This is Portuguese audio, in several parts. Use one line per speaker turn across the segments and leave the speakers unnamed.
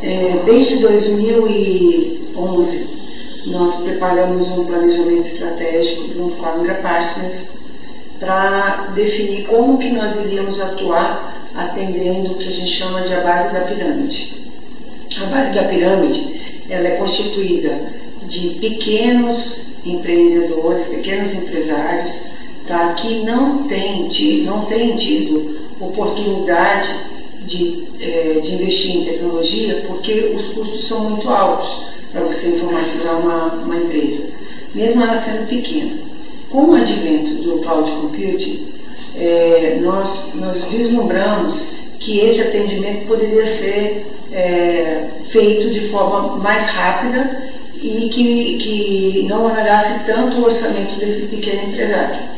É, desde 2011, nós preparamos um planejamento estratégico junto com a Angra Partners para definir como que nós iríamos atuar atendendo o que a gente chama de a base da pirâmide. A base da pirâmide ela é constituída de pequenos empreendedores, pequenos empresários, tá, que não têm, não têm tido oportunidade de, é, de investir em tecnologia porque os custos são muito altos para você informatizar uma, uma empresa, mesmo ela sendo pequena. Com o advento do cloud computing, é, nós, nós vislumbramos que esse atendimento poderia ser é, feito de forma mais rápida e que, que não olhasse tanto o orçamento desse pequeno empresário.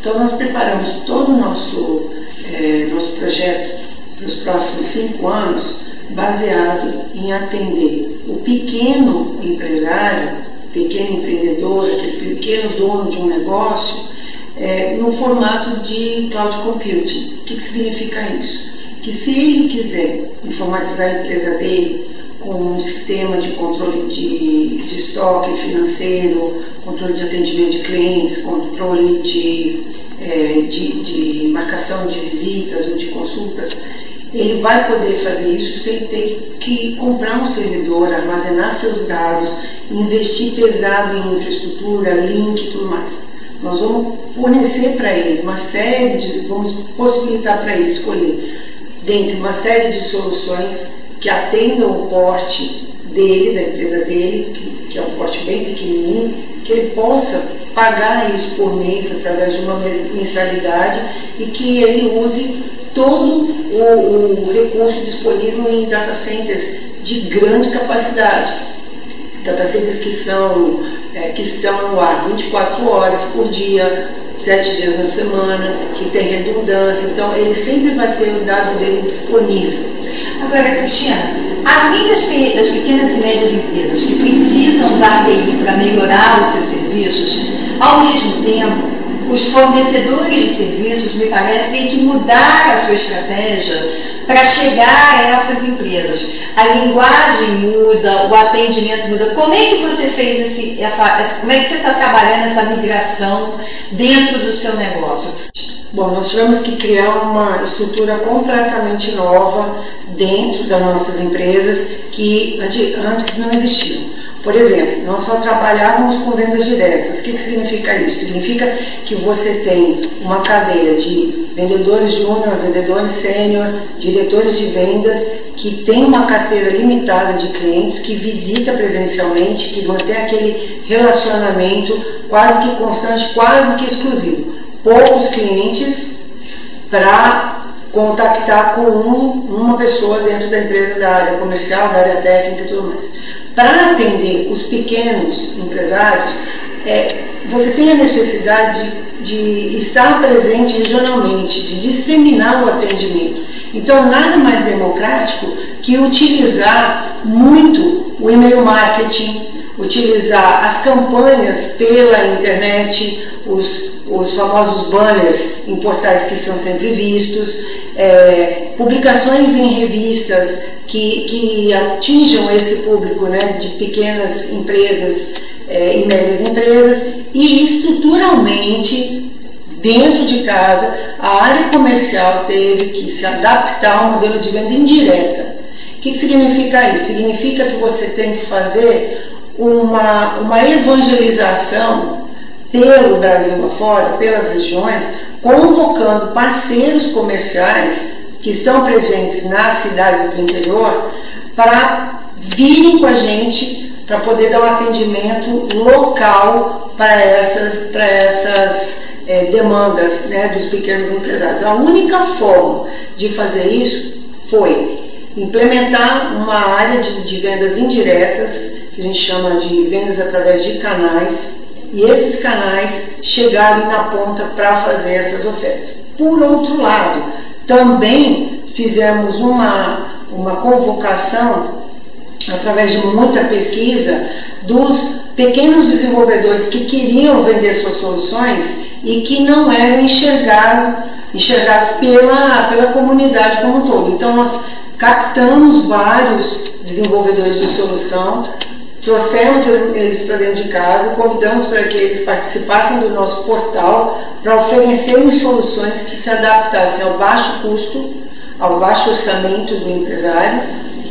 Então, nós preparamos todo o nosso, é, nosso projeto para os próximos cinco anos baseado em atender o pequeno empresário, pequeno empreendedor, pequeno dono de um negócio, é, no formato de cloud computing. O que, que significa isso? Que se ele quiser informatizar a empresa dele com um sistema de controle de, de estoque financeiro, controle de atendimento de clientes, controle de, é, de, de marcação de visitas ou de consultas, ele vai poder fazer isso sem ter que comprar um servidor, armazenar seus dados, investir pesado em infraestrutura, link e tudo mais. Nós vamos fornecer para ele uma série de, vamos possibilitar para ele escolher dentre uma série de soluções que atendam o porte dele, da empresa dele, que, que é um porte bem pequenininho, que ele possa pagar isso por mês através de uma mensalidade e que ele use todo o, o recurso disponível em data centers de grande capacidade. Data centers que, são, é, que estão no ar 24 horas por dia, sete dias na semana, que tem redundância, então ele sempre vai ter o dado dele disponível.
Agora, Cristiana, além das, das pequenas e médias empresas que precisam usar TI para melhorar os seus serviços, ao mesmo tempo, os fornecedores de serviços, me parece, têm que mudar a sua estratégia para chegar a essas empresas. A linguagem muda, o atendimento muda. Como é que você fez esse, essa, essa como é que você está trabalhando essa migração dentro do seu negócio?
Bom, nós tivemos que criar uma estrutura completamente nova dentro das nossas empresas que antes não existiam. Por exemplo, nós só trabalhávamos com vendas diretas. O que, que significa isso? Significa que você tem uma cadeia de vendedores júnior, vendedores sênior, diretores de vendas que tem uma carteira limitada de clientes que visita presencialmente, que ter aquele relacionamento quase que constante, quase que exclusivo. Poucos clientes para contactar com um, uma pessoa dentro da empresa da área comercial, da área técnica e tudo mais. Para atender os pequenos empresários, é, você tem a necessidade de, de estar presente regionalmente, de disseminar o atendimento. Então, nada mais democrático que utilizar muito o e-mail marketing, utilizar as campanhas pela internet, os, os famosos banners em portais que são sempre vistos, é, publicações em revistas que, que atinjam esse público né, de pequenas empresas é, e médias empresas e estruturalmente dentro de casa a área comercial teve que se adaptar ao modelo de venda indireta. O que, que significa isso? Significa que você tem que fazer uma, uma evangelização pelo Brasil afora, pelas regiões, convocando parceiros comerciais que estão presentes nas cidades do interior para virem com a gente para poder dar um atendimento local para essas, para essas é, demandas né, dos pequenos empresários. A única forma de fazer isso foi implementar uma área de, de vendas indiretas, que a gente chama de vendas através de canais, e esses canais chegarem na ponta para fazer essas ofertas. Por outro lado, também fizemos uma, uma convocação, através de muita pesquisa, dos pequenos desenvolvedores que queriam vender suas soluções e que não eram enxergados, enxergados pela, pela comunidade como um todo. Então, nós captamos vários desenvolvedores de solução, trouxemos eles para dentro de casa, convidamos para que eles participassem do nosso portal para oferecerem soluções que se adaptassem ao baixo custo, ao baixo orçamento do empresário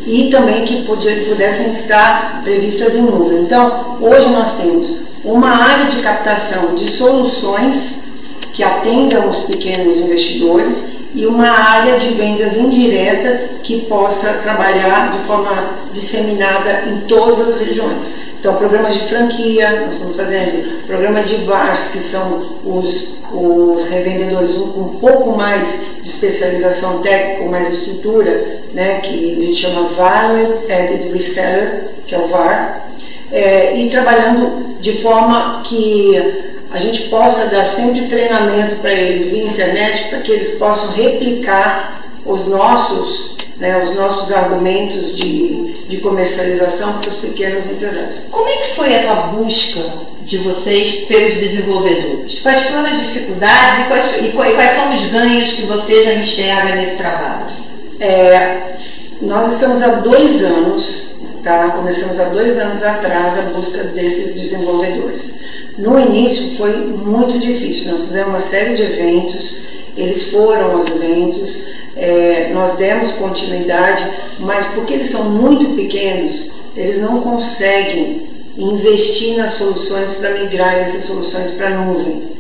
e também que pudessem estar previstas em nuvem. Então, hoje nós temos uma área de captação de soluções que atendam os pequenos investidores e uma área de vendas indireta que possa trabalhar de forma disseminada em todas as regiões. Então, programas de franquia, nós estamos fazendo, programa de VARs, que são os, os revendedores com um pouco mais de especialização técnica, com mais estrutura, né, que a gente chama Value Added Reseller, que é o VAR, é, e trabalhando de forma que a gente possa dar sempre treinamento para eles via internet, para que eles possam replicar os nossos, né, os nossos argumentos de, de comercialização para os pequenos empresários.
Como é que foi essa busca de vocês pelos desenvolvedores? Quais foram as dificuldades e quais, e quais são os ganhos que você já enxerga nesse trabalho?
É, nós estamos há dois anos, tá? começamos há dois anos atrás a busca desses desenvolvedores. No início foi muito difícil, nós fizemos uma série de eventos, eles foram aos eventos, é, nós demos continuidade, mas porque eles são muito pequenos, eles não conseguem investir nas soluções para migrar essas soluções para a nuvem.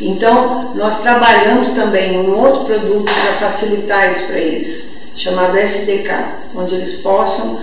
Então, nós trabalhamos também um outro produto para facilitar isso para eles, chamado SDK, onde eles possam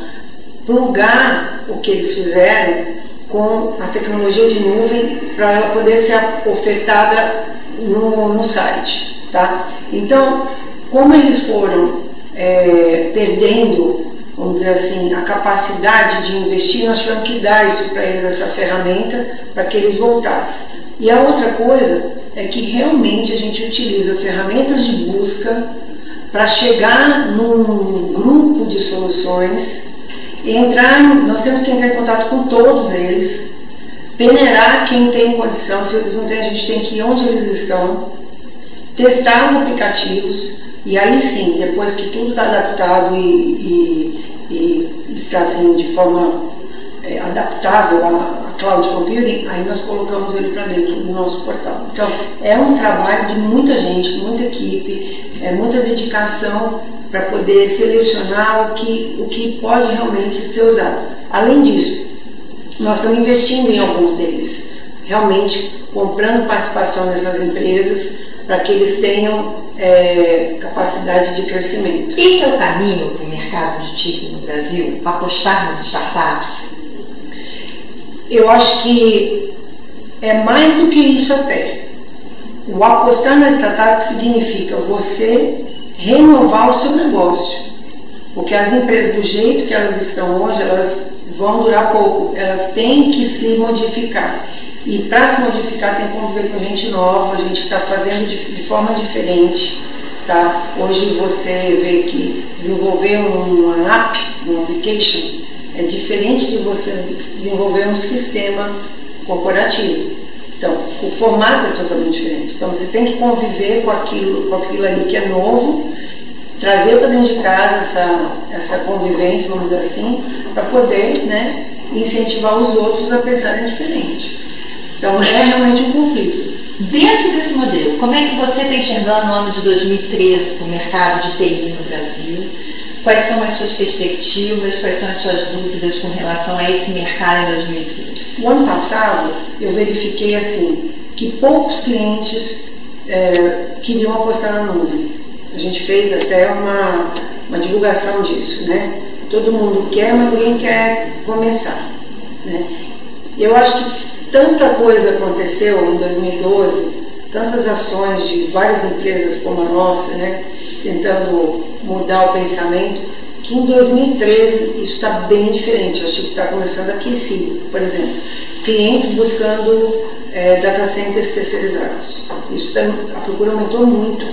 plugar o que eles fizeram com a tecnologia de nuvem para ela poder ser ofertada no, no site. Tá? Então, como eles foram é, perdendo, vamos dizer assim, a capacidade de investir, nós tivemos que dar isso para eles, essa ferramenta, para que eles voltassem. E a outra coisa é que realmente a gente utiliza ferramentas de busca para chegar num grupo de soluções entrar, nós temos que entrar em contato com todos eles, peneirar quem tem condição, se eles não têm, a gente tem que ir onde eles estão, testar os aplicativos, e aí sim, depois que tudo está adaptado e, e, e, está assim de forma é, adaptável à, cloud computing, aí nós colocamos ele para dentro do nosso portal. Então, é um trabalho de muita gente, muita equipe, é muita dedicação para poder selecionar o que, o que pode realmente ser usado. Além disso, nós estamos investindo em alguns deles, realmente comprando participação nessas empresas para que eles tenham é, capacidade de crescimento.
Esse é o caminho para o mercado de TIC no Brasil, apostar nas startups?
Eu acho que é mais do que isso até. O apostar na startup significa você renovar o seu negócio. Porque as empresas, do jeito que elas estão hoje, elas vão durar pouco, elas têm que se modificar. E para se modificar tem que conviver com gente nova, gente que está fazendo de, de, forma diferente. Tá? Hoje você vê que desenvolver uma app, um application, é diferente de você desenvolver um sistema corporativo. Então, o formato é totalmente diferente. Então, você tem que conviver com aquilo, com aquilo ali que é novo, trazer para dentro de casa essa, essa convivência, vamos dizer assim, para poder né, incentivar os outros a pensarem diferente. Então, é realmente um conflito.
Dentro desse modelo, como é que você está enxergando o ano de 2013 para o mercado de TI no Brasil? Quais são as suas perspectivas? Quais são as suas dúvidas com relação a esse mercado em 2013?
O ano passado, eu verifiquei assim que poucos clientes é, queriam apostar na nuvem. A gente fez até uma, uma divulgação disso, né? Todo mundo quer, mas ninguém quer começar. Né? Eu acho que tanta coisa aconteceu em 2012, tantas ações de várias empresas como a nossa, né? Tentando mudar o pensamento, que em 2013 isso está bem diferente. Eu acho que está começando a aquecer. Por exemplo, clientes buscando é, data centers terceirizados. Isso tá, a procura aumentou muito.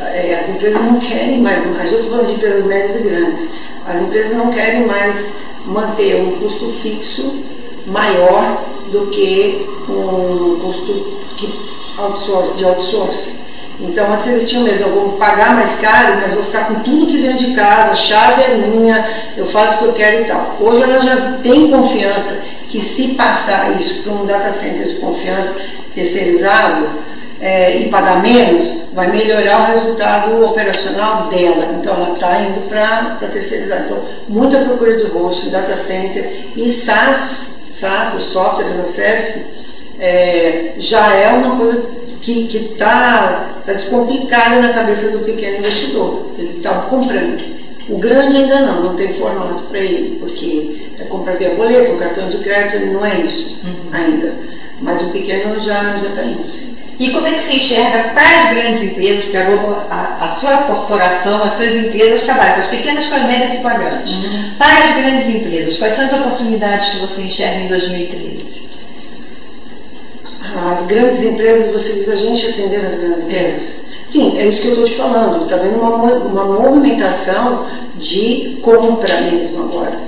É, as empresas não querem mais, a gente está falando de empresas médias e grandes, as empresas não querem mais manter um custo fixo maior do que um custo que outsource, de outsourcing. Então antes eles tinham medo, eu vou pagar mais caro, mas vou ficar com tudo aqui dentro de casa, a chave é minha, eu faço o que eu quero e tal. Hoje ela já tem confiança que se passar isso para um data center de confiança terceirizado é, e pagar menos, vai melhorar o resultado operacional dela. Então ela está indo para terceirizar. Então, muita procura de host, data center e SaaS, SaaS, o software as a service, é, já é uma coisa que está tá descomplicada na cabeça do pequeno investidor. Ele está comprando. O grande ainda não, não tem formato para ele, porque é comprar via boleto, um cartão de crédito, não é isso uhum. ainda. Mas o pequeno já está indo. Sim.
E como é que se enxerga para as grandes empresas, porque a, a, sua corporação, as suas empresas trabalham com as pequenas, com as médias e com as grandes. Uhum. Para as grandes empresas, quais são as oportunidades que você enxerga em 2013?
As grandes empresas, você diz a gente atender as grandes empresas? Sim, é isso que eu estou te falando. Está vendo uma, uma movimentação de compra mesmo agora.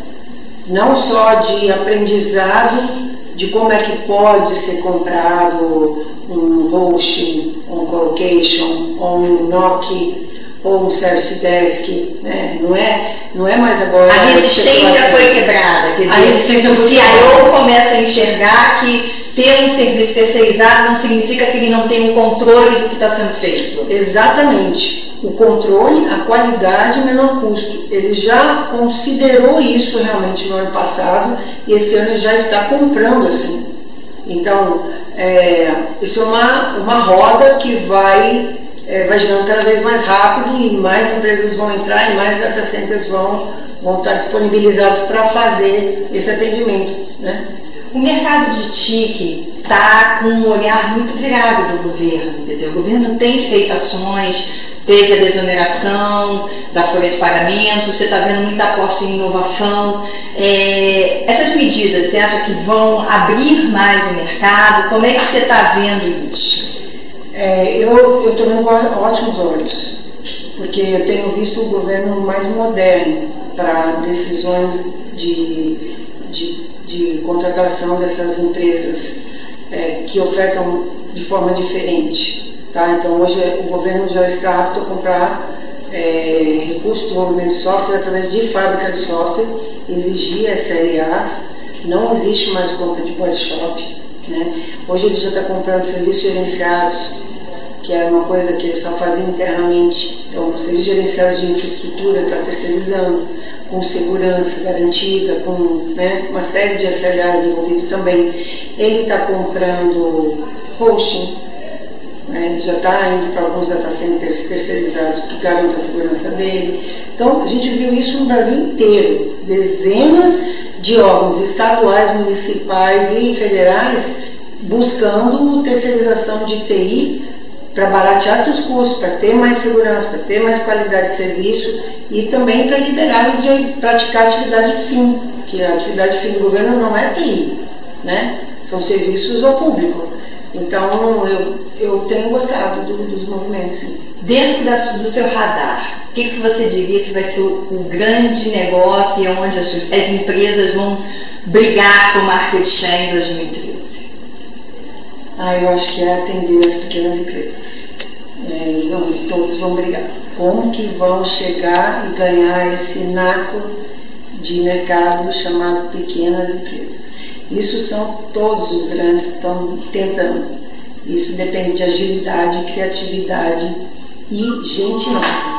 Não só de aprendizado de como é que pode ser comprado um hosting, um colocation, ou um NOC, ou um service desk, né? não, é, não é mais agora...
A resistência foi quebrada, quer dizer, o CIO começa a enxergar que ter um serviço terceirizado não significa que ele não tem o controle do que está sendo feito.
Exatamente. O controle, a qualidade o menor custo. Ele já considerou isso realmente no ano passado e esse ano ele já está comprando assim. Então, é, isso é uma, uma roda que vai, é, vai girando cada vez mais rápido e mais empresas vão entrar e mais data centers vão, vão estar disponibilizados para fazer esse atendimento. Né?
O mercado de TIC está com um olhar muito virado do governo. Entendeu? O governo tem feito ações, teve a desoneração da folha de pagamento, você está vendo muita aposta em inovação. É, essas medidas, você acha que vão abrir mais o mercado? Como é que você está vendo isso?
É, eu estou vendo com ótimos olhos, porque eu tenho visto o governo mais moderno para decisões de, de de contratação dessas empresas é, que ofertam de forma diferente. Tá? Então, hoje o governo já está apto a comprar é, recursos de desenvolvimento de software através de fábrica de software, exigir SLAs, não existe mais compra de body shop. Né? Hoje ele já está comprando serviços gerenciados, que é uma coisa que ele só fazia internamente. Então, serviços gerenciados de infraestrutura está terceirizando com segurança garantida, com né, uma série de SLAs envolvido também. Ele está comprando hosting, né, já está indo para alguns data centers terceirizados que garantem a segurança dele. Então, a gente viu isso no Brasil inteiro. Dezenas de órgãos estaduais, municipais e federais buscando terceirização de TI para baratear seus custos, para ter mais segurança, para ter mais qualidade de serviço e também para liberar de praticar atividade fim, que a atividade fim do governo não é TI, né? são serviços ao público. Então eu, eu tenho gostado do, dos movimentos. Sim.
Dentro da, do seu radar, o que, que você diria que vai ser o, o grande negócio e onde as, as empresas vão brigar com o market share em 2013?
Ah, eu acho que é atender as pequenas empresas. É, não, todos vão brigar. Como que vão chegar e ganhar esse naco de mercado chamado pequenas empresas? Isso são todos os grandes que estão tentando. Isso depende de agilidade, criatividade e gente nova.